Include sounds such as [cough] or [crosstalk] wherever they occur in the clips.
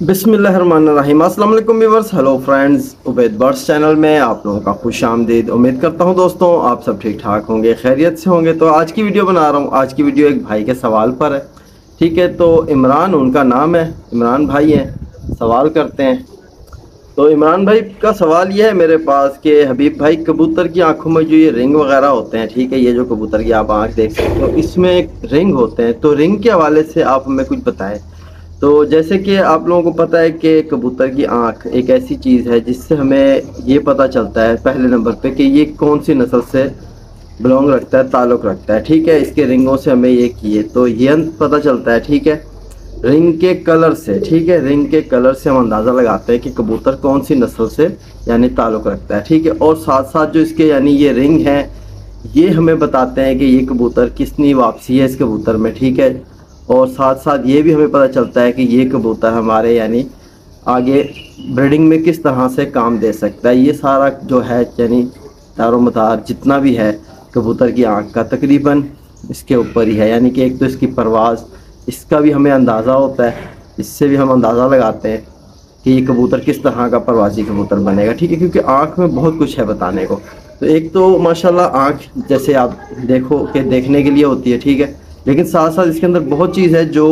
वालेकुम viewers hello friends, Ubaid birds channel में आप लोगों का खुश आमदीद। उम्मीद करता हूँ दोस्तों, आप सब ठीक ठाक होंगे, खैरियत से होंगे। तो आज की वीडियो बना रहा हूँ। आज की वीडियो एक भाई के सवाल पर है, ठीक है? तो इमरान उनका नाम है, इमरान भाई हैं। सवाल करते हैं। तो इमरान भाई का सवाल यह है मेरे पास कि हबीब भाई, कबूतर की आँखों में जो ये रिंग वगैरह होते हैं, ठीक है? ये जो कबूतर की आप आँख देख सकते हो, इसमें रिंग होते हैं। तो रिंग के हवाले से आप हमें कुछ बताएँ। तो जैसे कि आप लोगों को पता है कि कबूतर की आँख एक ऐसी चीज़ है जिससे हमें ये पता चलता है पहले नंबर पे कि ये कौन सी नस्ल से बिलोंग रखता है, ताल्लुक़ रखता है। ठीक है, इसके रिंगों से हमें ये किए तो ये पता चलता है, ठीक है? रिंग के कलर से, ठीक है? रिंग के कलर से हम अंदाज़ा लगाते हैं कि कबूतर कौन सी नस्ल से, यानी ताल्लुक़ रखता है, ठीक है? और साथ साथ जो इसके, यानी ये रिंग है, ये हमें बताते हैं कि ये कबूतर किसनी वापसी है इस कबूतर में, ठीक है? और साथ साथ ये भी हमें पता चलता है कि ये कबूतर हमारे, यानी आगे ब्रीडिंग में किस तरह से काम दे सकता है। ये सारा जो है, यानी तारो मदार जितना भी है, कबूतर की आँख का तकरीबन इसके ऊपर ही है। यानी कि एक तो इसकी परवाज़, इसका भी हमें अंदाज़ा होता है, इससे भी हम अंदाज़ा लगाते हैं कि ये कबूतर किस तरह का परवाजी कबूतर बनेगा, ठीक है? क्योंकि आँख में बहुत कुछ है बताने को। तो एक तो माशाल्लाह आँख जैसे आप देखो, कि देखने के लिए होती है, ठीक है? लेकिन साथ साथ इसके अंदर बहुत चीज़ है जो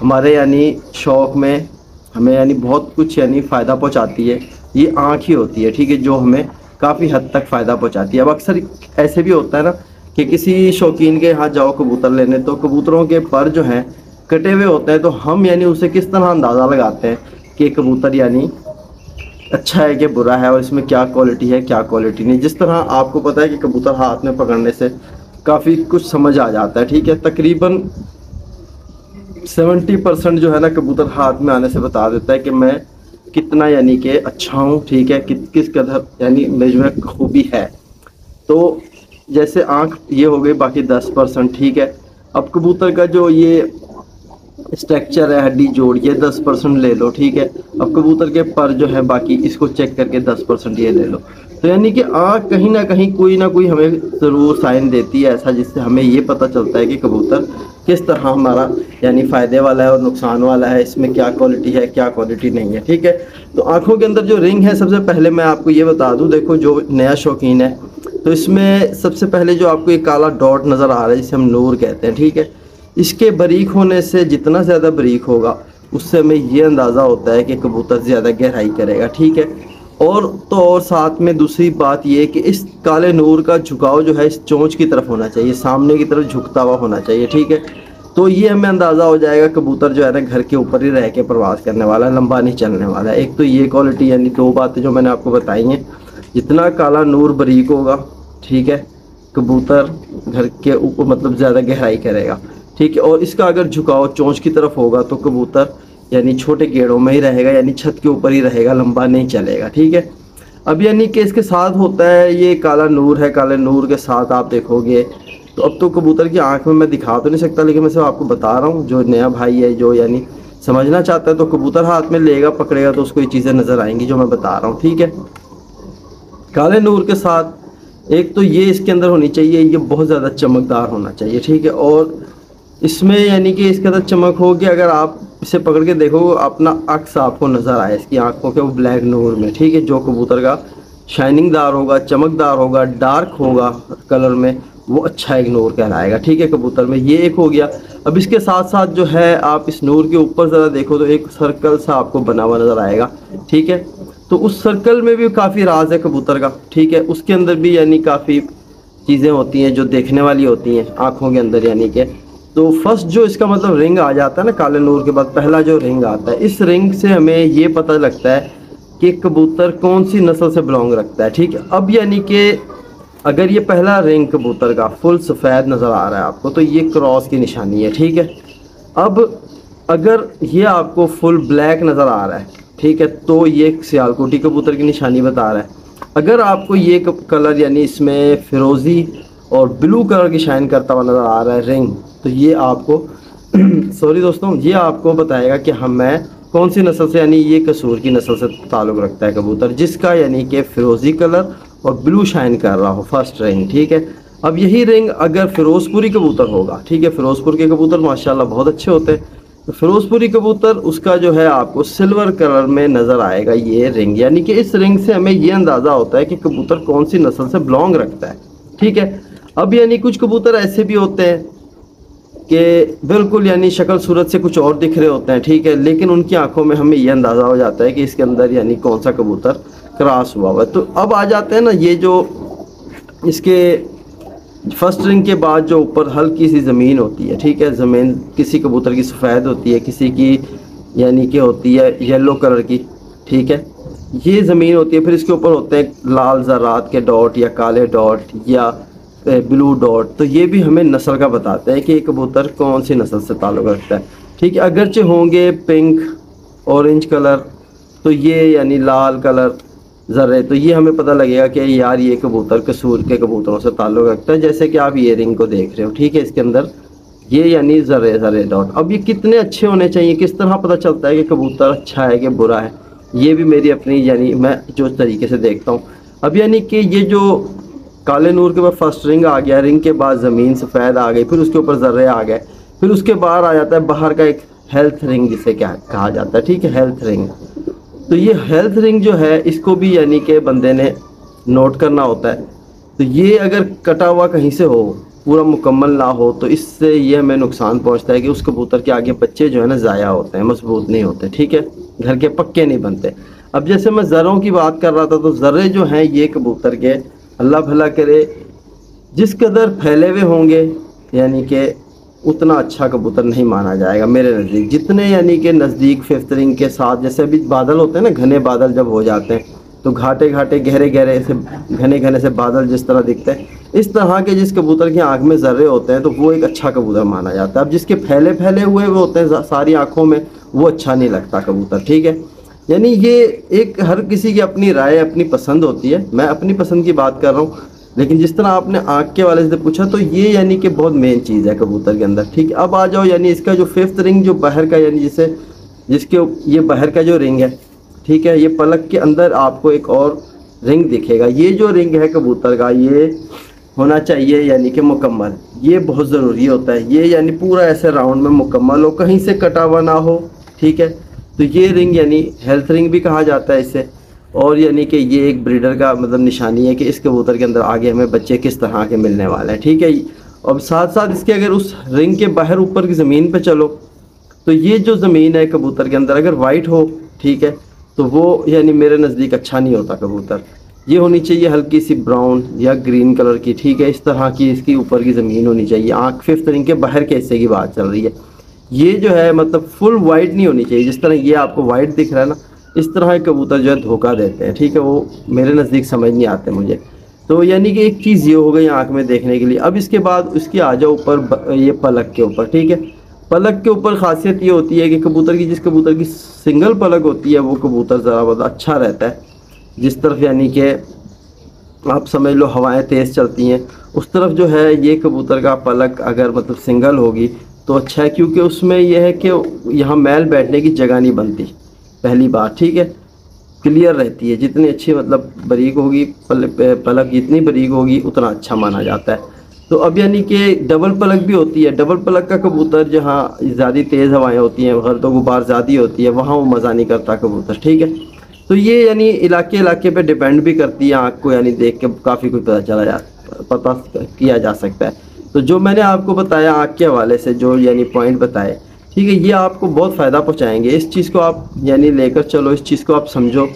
हमारे यानी शौक़ में हमें यानी बहुत कुछ यानी फ़ायदा पहुंचाती है। ये आँख ही होती है, ठीक है, जो हमें काफ़ी हद तक फ़ायदा पहुंचाती है। अब अक्सर ऐसे भी होता है ना कि किसी शौकीन के यहाँ जाओ कबूतर लेने तो कबूतरों के पर जो हैं कटे हुए होते हैं तो हम यानी उसे किस तरह अंदाज़ा लगाते हैं कि कबूतर यानी अच्छा है कि बुरा है और इसमें क्या क्वालिटी है, क्या क्वालिटी नहीं। जिस तरह आपको पता है कि कबूतर हाथ में पकड़ने से काफ़ी कुछ समझ आ जाता है ठीक है? तकरीबन सेवेंटी परसेंट जो है ना कबूतर हाथ में आने से बता देता है कि मैं कितना यानी कि अच्छा हूँ ठीक है? कि, किस कदर यानी में खूबी है। तो जैसे आँख ये हो गई बाकी दस परसेंट ठीक है? अब कबूतर का जो ये स्ट्रक्चर है हड्डी जोड़ ये दस परसेंट ले लो ठीक है? अब कबूतर के पर जो है बाकी इसको चेक करके दस परसेंट ये ले लो। तो यानी कि आँख कहीं ना कहीं कोई ना कोई हमें ज़रूर साइन देती है ऐसा, जिससे हमें ये पता चलता है कि कबूतर किस तरह हमारा यानी फ़ायदे वाला है और नुकसान वाला है, इसमें क्या क्वालिटी है, क्या क्वालिटी नहीं है, ठीक है? तो आँखों के अंदर जो रिंग है, सबसे पहले मैं आपको ये बता दूँ, देखो जो नया शौकीन है तो इसमें सबसे पहले जो आपको एक काला डॉट नज़र आ रहा है, जिसे हम नूर कहते हैं, ठीक है? इसके बरीक होने से जितना ज़्यादा बरीक होगा, उससे हमें ये अंदाज़ा होता है कि कबूतर ज़्यादा गहराई करेगा, ठीक है? और तो और साथ में दूसरी बात ये कि इस काले नूर का झुकाव जो है, इस चोंच की तरफ़ होना चाहिए, सामने की तरफ़ झुकता हुआ होना चाहिए, ठीक है? तो ये हमें अंदाज़ा हो जाएगा कबूतर जो है ना, घर के ऊपर ही रह के प्रवास करने वाला है लंबा नहीं चलने वाला। है एक तो ये क्वालिटी यानी दो बातें जो मैंने आपको बताई हैं, जितना काला नूर बरीक होगा, ठीक है, कबूतर घर के ऊपर मतलब ज़्यादा गहराई करेगा, ठीक है? और इसका अगर झुकाव चोंच की तरफ़ होगा तो कबूतर यानी छोटे गेड़ों में ही रहेगा, यानी छत के ऊपर ही रहेगा, लंबा नहीं चलेगा, ठीक है? अब यानी कि इसके साथ होता है, ये काला नूर है, काले नूर के साथ आप देखोगे तो अब तो कबूतर की आँख में मैं दिखा तो नहीं सकता, लेकिन मैं सिर्फ़ आपको बता रहा हूँ, जो नया भाई है, जो यानी समझना चाहता है तो कबूतर हाथ में लेगा, पकड़ेगा तो उसको ये चीज़ें नज़र आएँगी, जो मैं बता रहा हूँ, ठीक है? काले नूर के साथ, एक तो ये इसके अंदर होनी चाहिए, ये बहुत ज़्यादा चमकदार होना चाहिए, ठीक है? और इसमें यानी कि इसके अंदर चमक होगी, अगर आप इसे पकड़ के देखो, अपना अक्स आपको नज़र आए, इसकी आँखों के वो ब्लैक नूर में, ठीक है? जो कबूतर का शाइनिंग दार होगा चमकदार होगा डार्क होगा कलर में, वो अच्छा एक नूर कहलाएगा, ठीक है? कबूतर में ये एक हो गया। अब इसके साथ साथ जो है, आप इस नूर के ऊपर ज़रा देखो तो एक सर्कल सा आपको बना हुआ नज़र आएगा, ठीक है? तो उस सर्कल में भी काफ़ी राज है कबूतर का, ठीक है? उसके अंदर भी यानी काफ़ी चीज़ें होती हैं, जो देखने वाली होती हैं, आँखों के अंदर यानी कि। तो फ़र्स्ट जो इसका मतलब रिंग आ जाता है ना काले नूर के बाद, पहला जो रिंग आता है, इस रिंग से हमें ये पता लगता है कि कबूतर कौन सी नस्ल से बिलोंग रखता है, ठीक है? अब यानी कि अगर ये पहला रिंग कबूतर का फुल सफ़ेद नज़र आ रहा है आपको तो ये क्रॉस की निशानी है, ठीक है? अब अगर ये आपको फुल ब्लैक नज़र आ रहा है, ठीक है तो ये सियालकोटी कबूतर की निशानी बता रहा है। अगर आपको ये कलर यानी इसमें फ़िरोज़ी और ब्लू कलर की शाइन करता हुआ नज़र आ रहा है रिंग तो ये आपको [clears throat] सॉरी दोस्तों, ये आपको बताएगा कि हम मैं कौन सी नस्ल से, यानी ये कसूर की नस्ल से ताल्लुक़ रखता है कबूतर, जिसका यानी कि फ़िरोज़ी कलर और ब्लू शाइन कर रहा हो फ़र्स्ट रिंग ठीक है? अब यही रिंग अगर फ़िरोज़पुरी कबूतर होगा, ठीक है? फ़िरोज़पुर के कबूतर माशाल्लाह बहुत अच्छे होते हैं। तो फिरोजपुरी कबूतर, उसका जो है आपको सिल्वर कलर में नज़र आएगा ये रिंग यानी कि इस रिंग से हमें ये अंदाज़ा होता है कि कबूतर कौन सी नस्ल से बिलोंग रखता है, ठीक है? अब यानी कुछ कबूतर ऐसे भी होते हैं कि बिल्कुल यानी शक्ल सूरत से कुछ और दिख रहे होते हैं, ठीक है, लेकिन उनकी आँखों में हमें ये अंदाज़ा हो जाता है कि इसके अंदर यानी कौन सा कबूतर क्रॉस हुआ हुआ है। तो अब आ जाते हैं ना, ये जो इसके फ़र्स्ट रिंग के बाद जो ऊपर हल्की सी ज़मीन होती है, ठीक है, ज़मीन किसी कबूतर की सफ़ेद होती है, किसी की यानी कि होती है येलो कलर की, ठीक है, ये ज़मीन होती है, फिर इसके ऊपर होते हैं लाल ज़रात के डॉट या काले डॉट या ब्लू डॉट तो ये भी हमें नस्ल का बताते हैं कि ये कबूतर कौन सी नस्ल से ताल्लुक़ रखता है। ठीक है, अगरचे होंगे पिंक ऑरेंज कलर तो ये यानी लाल कलर ज़र्रे तो ये हमें पता लगेगा कि यार ये कबूतर कसूर के कबूतरों से ताल्लुक़ रखता है, जैसे कि आप ये को देख रहे हो। ठीक है, इसके अंदर ये यानी ज़र्रे ज़र्रे डॉट अब ये कितने अच्छे होने चाहिए, किस तरह पता चलता है कि कबूतर अच्छा है कि बुरा है, ये भी मेरी अपनी यानी मैं जो तरीके से देखता हूँ। अब यानी कि ये जो काले नूर के बाद फ़र्स्ट रिंग आ गया। रिंग के बाद ज़मीन सफ़ेद आ गई, फिर उसके ऊपर ज़र्रे आ गए। फिर उसके बाहर आ जाता है बाहर का एक हेल्थ रिंग जिसे क्या कहा जाता है, ठीक है? हेल्थ रिंग तो ये हेल्थ रिंग जो है, इसको भी यानी कि बंदे ने नोट करना होता है। तो ये अगर कटा हुआ कहीं से हो, पूरा मुकम्मल ना हो तो इससे ये हमें नुकसान पहुँचता है कि उस कबूतर के आगे बच्चे जो है ना ज़ाया होते हैं, मज़बूत नहीं होते, ठीक है? घर के पक्के नहीं बनते। अब जैसे मैं ज़रों की बात कर रहा था तो ज़र्रे जो हैं, ये कबूतर के अल्लाह भला करे जिस कदर फैले हुए होंगे, यानी कि उतना अच्छा कबूतर नहीं माना जाएगा मेरे नज़दीक। जितने यानी कि नज़दीक फिफ्तरिंग के साथ, जैसे अभी बादल होते हैं ना, घने बादल जब हो जाते हैं तो घाटे घाटे गहरे गहरे से घने घने से बादल जिस तरह दिखते हैं, इस तरह के जिस कबूतर की आँख में ज़र्रे होते हैं तो वो एक अच्छा कबूतर माना जाता है। अब जिसके फैले फैले हुए हुए होते हैं सारी आँखों में वो अच्छा नहीं लगता कबूतर, ठीक है? यानी ये एक हर किसी की अपनी राय, अपनी पसंद होती है। मैं अपनी पसंद की बात कर रहा हूँ, लेकिन जिस तरह आपने आँख के वाले से पूछा तो ये यानी कि बहुत मेन चीज़ है कबूतर के अंदर। ठीक है अब आ जाओ, यानी इसका जो फिफ्थ रिंग जो बाहर का, यानी जिसे, जिसके, ये बाहर का जो रिंग है, ठीक है, ये पलक के अंदर आपको एक और रिंग दिखेगा। ये जो रिंग है कबूतर का, ये होना चाहिए, यानी कि मुकम्मल। ये बहुत ज़रूरी होता है। ये यानी पूरा ऐसे राउंड में मुकम्मल हो, कहीं से कटा हुआ ना हो, ठीक है। तो ये रिंग यानी हेल्थ रिंग भी कहा जाता है इसे। और यानी कि ये एक ब्रीडर का मतलब निशानी है कि इस कबूतर के अंदर आगे हमें बच्चे किस तरह के मिलने वाले हैं, ठीक है और साथ साथ इसके अगर उस रिंग के बाहर ऊपर की ज़मीन पर चलो तो ये जो ज़मीन है कबूतर के अंदर, अगर वाइट हो, ठीक है तो वो यानी मेरे नज़दीक अच्छा नहीं होता कबूतर। ये होनी चाहिए हल्की सी ब्राउन या ग्रीन कलर की, ठीक है, इस तरह की इसकी ऊपर की ज़मीन होनी चाहिए। आँख फिफ्थ रिंग के बाहर के हिस्से की बात चल रही है? ये जो है मतलब फुल वाइट नहीं होनी चाहिए। जिस तरह ये आपको वाइट दिख रहा है ना, इस तरह कबूतर जो है धोखा देते हैं, ठीक है? वो मेरे नज़दीक समझ नहीं आते मुझे। तो यानी कि एक चीज़ ये हो गई आँख में देखने के लिए। अब इसके बाद उसकी आ जाओ ऊपर ये पलक के ऊपर, ठीक है? पलक के ऊपर खासियत ये होती है कि कबूतर की, जिस कबूतर की सिंगल पलक होती है, वो कबूतर ज़रा बहुत अच्छा रहता है। जिस तरफ़ यानी कि आप समझ लो हवाएँ तेज़ चलती हैं, उस तरफ़ जो है ये कबूतर का पलक अगर मतलब सिंगल होगी तो अच्छा है क्योंकि उसमें यह है कि यहाँ मैल बैठने की जगह नहीं बनती पहली बात ठीक है? क्लियर रहती है। जितनी अच्छी मतलब बरीक होगी पल, पलक जितनी बरीक होगी उतना अच्छा माना जाता है। तो अब यानी कि डबल पलक भी होती है। डबल पलक का कबूतर जहाँ ज़्यादा तेज़ हवाएँ होती हैं गर्द गुबार ज़्यादा होती है वहाँ वो मज़ा नहीं करता कबूतर ठीक है? तो ये यानी इलाके इलाके पे डिपेंड भी करती है आँख को यानी देख के काफ़ी कुछ पता चला जा पता किया जा सकता है। तो जो मैंने आपको बताया आँख के हवाले से, जो यानी पॉइंट बताए, ठीक है, ये आपको बहुत फ़ायदा पहुँचाएँगे। इस चीज़ को आप यानी लेकर चलो, इस चीज़ को आप समझो।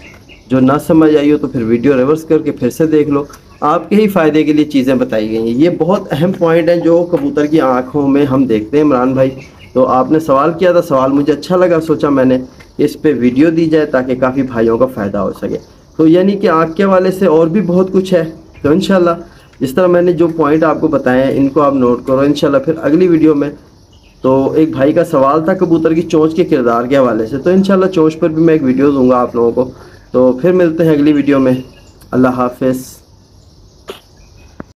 जो ना समझ आई हो तो फिर वीडियो रिवर्स करके फिर से देख लो। आपके ही फ़ायदे के लिए चीज़ें बताई गई हैं। ये बहुत अहम पॉइंट हैं जो कबूतर की आँखों में हम देखते हैं, इमरान भाई। तो आपने सवाल किया था, सवाल मुझे अच्छा लगा, सोचा मैंने इस पर वीडियो दी जाए ताकि काफ़ी भाइयों का फ़ायदा हो सके। तो यानी कि आँख के वाले से और भी बहुत कुछ है। तो इन जिस तरह मैंने जो पॉइंट आपको बताए हैं, इनको आप नोट करो। इन फिर अगली वीडियो में तो एक भाई का सवाल था कबूतर की चोंच के किरदार के हवाले से। तो इन चोंच पर भी मैं एक वीडियो दूँगा आप लोगों को। तो फिर मिलते हैं अगली वीडियो में। अल्लाह हाफिज़।